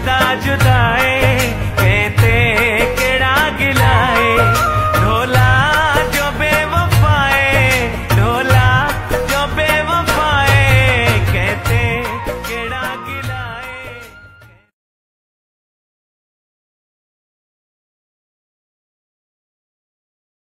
जुदा जुदाए